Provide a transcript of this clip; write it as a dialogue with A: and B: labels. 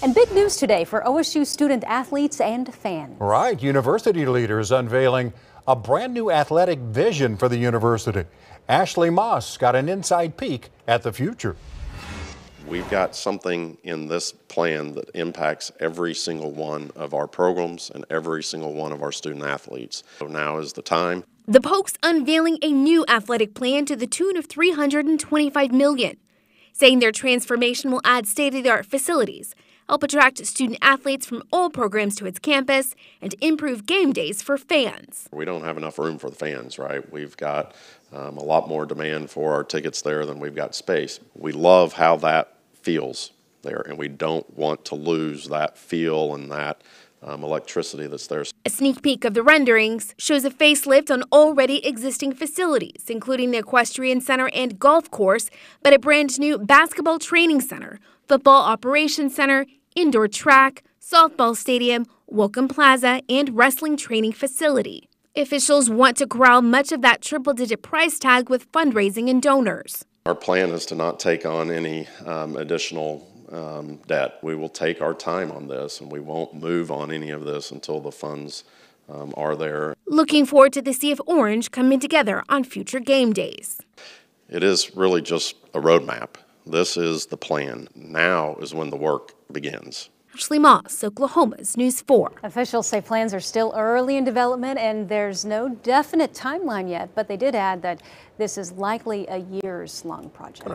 A: And big news today for OSU student athletes and fans.
B: Right, university leaders unveiling a brand new athletic vision for the university. Ashley Moss got an inside peek at the future.
C: We've got something in this plan that impacts every single one of our programs and every single one of our student athletes. So now is the time.
D: The Pokes unveiling a new athletic plan to the tune of 325 million, saying their transformation will add state-of-the-art facilities, help attract student athletes from all programs to its campus, and improve game days for fans.
C: We don't have enough room for the fans, right? We've got um, a lot more demand for our tickets there than we've got space. We love how that feels there, and we don't want to lose that feel and that um, electricity that's there.
D: A sneak peek of the renderings shows a facelift on already existing facilities, including the equestrian center and golf course, but a brand new basketball training center, football operations center, indoor track, softball stadium, welcome plaza, and wrestling training facility. Officials want to corral much of that triple digit price tag with fundraising and donors.
C: Our plan is to not take on any um, additional um, debt. We will take our time on this and we won't move on any of this until the funds um, are there.
D: Looking forward to the Sea of Orange coming together on future game days.
C: It is really just a roadmap. This is the plan. Now is when the work begins.
D: Ashley Moss, Oklahoma's News 4.
A: Officials say plans are still early in development and there's no definite timeline yet, but they did add that this is likely a years long project.